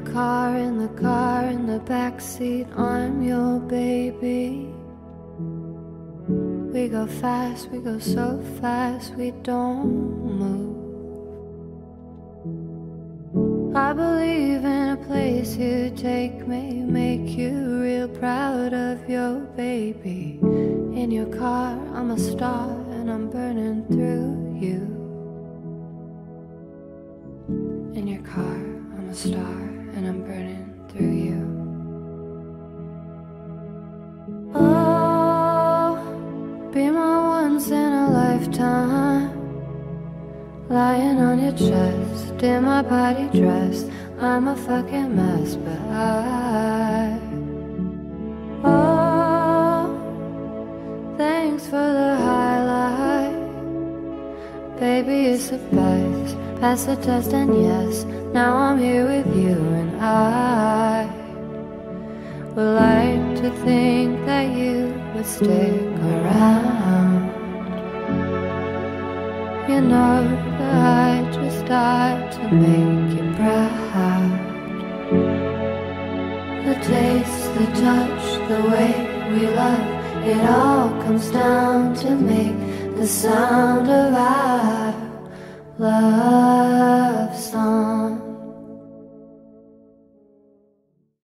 car, in the car, in the backseat, I'm your baby. We go fast, we go so fast, we don't move. I believe in a place you take me, make you real proud of your baby. In your car, I'm a star and I'm burning through you. In your car, I'm a star lifetime. Lying on your chest, in my body dress. I'm a fucking mess, but I. Oh, thanks for the highlight. Baby, it's the best. Pass the test, and yes, now I'm here with you, and I would like to think that you would stick around. You know that I just died to make you proud. The taste, the touch, the way we love, it all comes down to make the sound of our love.